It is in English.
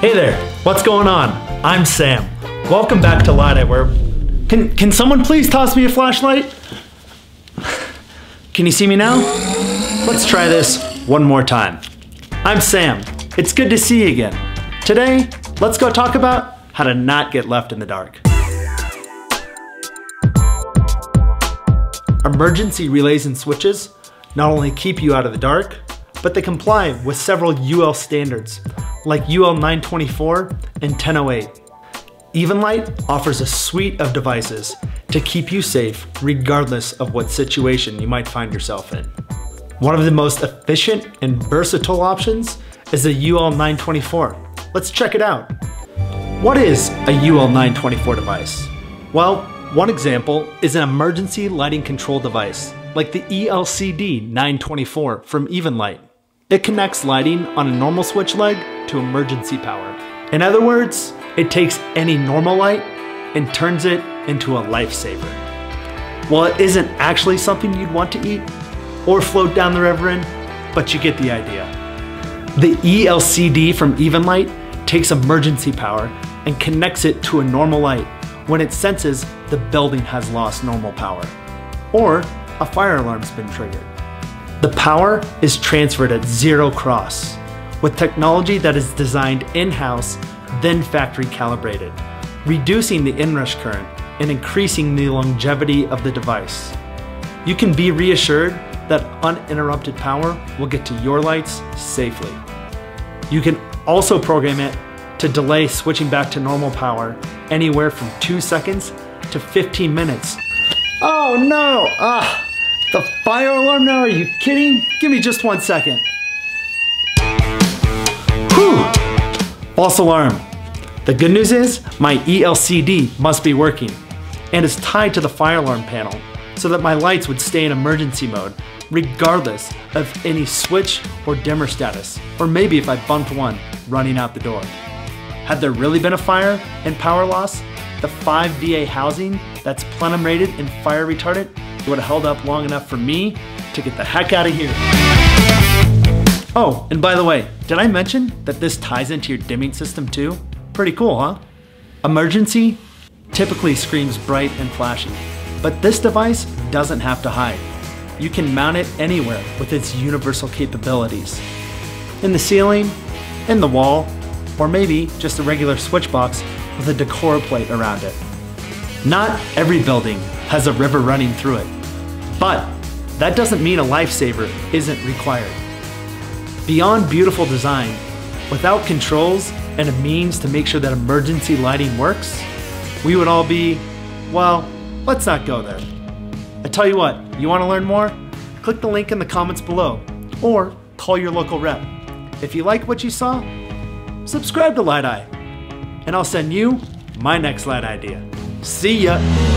Hey there, what's going on? I'm Sam. Welcome back to Light where can can someone please toss me a flashlight? Can you see me now? Let's try this one more time. I'm Sam. It's good to see you again. Today, let's go talk about how to not get left in the dark. Emergency relays and switches not only keep you out of the dark, but they comply with several UL standards like UL 924 and 1008. Evenlite offers a suite of devices to keep you safe regardless of what situation you might find yourself in. One of the most efficient and versatile options is the UL 924. Let's check it out. What is a UL 924 device? Well, one example is an emergency lighting control device, like the ELCD 924 from Evenlite. It connects lighting on a normal switch leg to emergency power. In other words, it takes any normal light and turns it into a lifesaver. While it isn't actually something you'd want to eat or float down the river in, but you get the idea. The ELCD from Evenlite takes emergency power and connects it to a normal light when it senses the building has lost normal power or a fire alarm's been triggered. The power is transferred at zero cross with technology that is designed in-house, then factory calibrated, reducing the inrush current and increasing the longevity of the device. You can be reassured that uninterrupted power will get to your lights safely. You can also program it to delay switching back to normal power anywhere from 2 seconds to 15 minutes. Oh no! Ah! The fire alarm now? Are you kidding? Give me just one second. Whew! False alarm. The good news is my ELCD must be working and is tied to the fire alarm panel so that my lights would stay in emergency mode regardless of any switch or dimmer status, or maybe if I bumped one running out the door. Had there really been a fire and power loss, the 5VA housing that's plenum rated and fire retardant it would have held up long enough for me to get the heck out of here. Oh, and by the way, did I mention that this ties into your dimming system too? Pretty cool, huh? Emergency typically screams bright and flashy, but this device doesn't have to hide. You can mount it anywhere with its universal capabilities. In the ceiling, in the wall, or maybe just a regular switch box with a decor plate around it. Not every building has a river running through it. But that doesn't mean a lifesaver isn't required. Beyond beautiful design, without controls and a means to make sure that emergency lighting works, we would all be, well, let's not go there. I tell you what, you want to learn more? Click the link in the comments below or call your local rep. If you like what you saw, subscribe to Lytei, and I'll send you my next light idea. See ya!